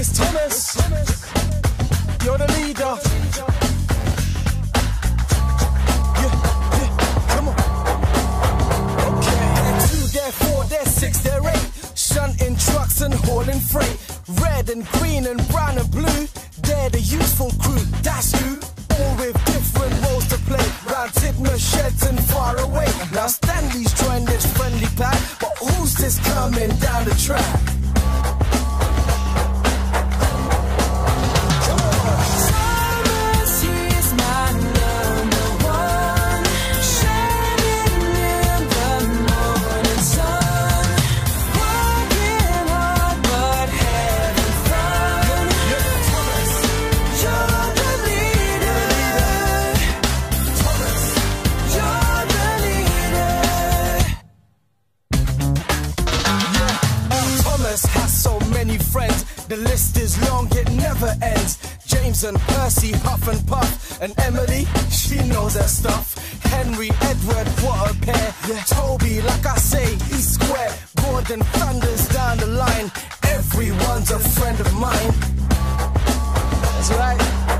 It's Thomas. You're the leader. Yeah, yeah, come on. Okay. Two, they're four, they're six, eight. Shunting trucks and hauling freight. Red and green and brown and blue. They're the useful crew. That's you. All with different roles to play. Round Tidmouth sheds and far away. Now Stanley's joined this friendly pack. But who's this coming down the track? List is long, it never ends. James and Percy, Huff and Puff. And Emily, she knows her stuff. Henry, Edward, what a pair. Toby, like I say, he's square. Gordon thunders down the line. Everyone's a friend of mine. That's right.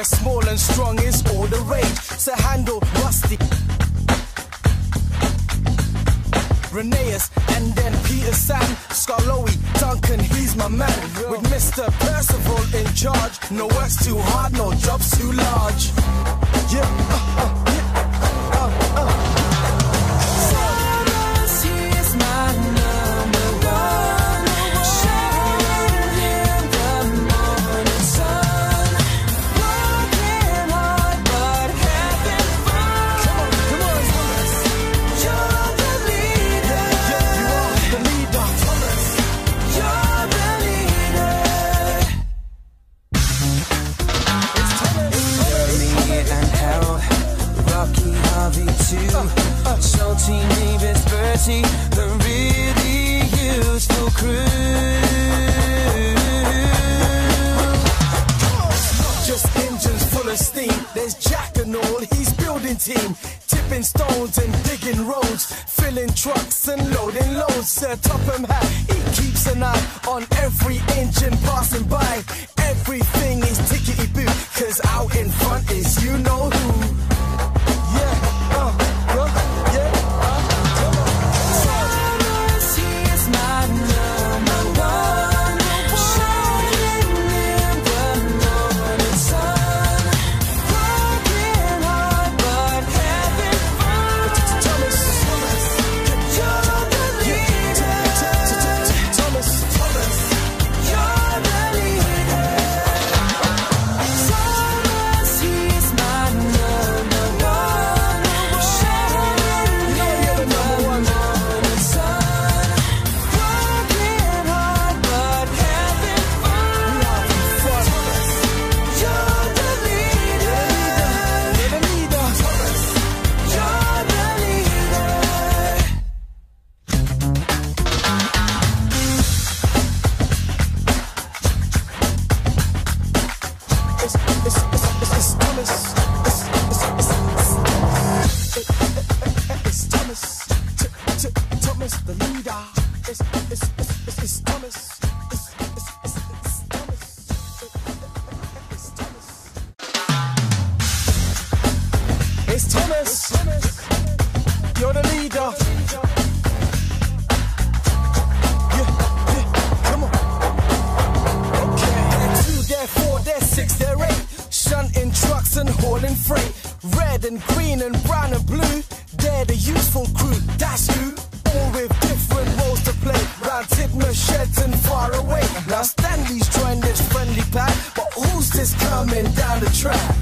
Where small and strong is all the rage. Sir Handel rusty. Rheneas and then Peter Sam, Skarloey, Duncan, he's my man. With Mr. Percival in charge, no work's too hard, no job's too large. Yeah, uh, uh, too. Salty neighbors, Bertie, the really useful crew. Just engines full of steam. There's Jack and all, he's building team. Tipping stones and digging roads. Filling trucks and loading loads. Sir Topham Hatt, he keeps an eye on every engine passing by. Everything is tickety boo, cause out in front is you know who. It's, it's, it's Thomas. It's, Thomas. You're the leader. Yeah, yeah, come on. Okay. Two, they're four, they're six, they're eight. Shunting trucks and hauling freight. Red and green and brown and blue. They're the useful crew. trap.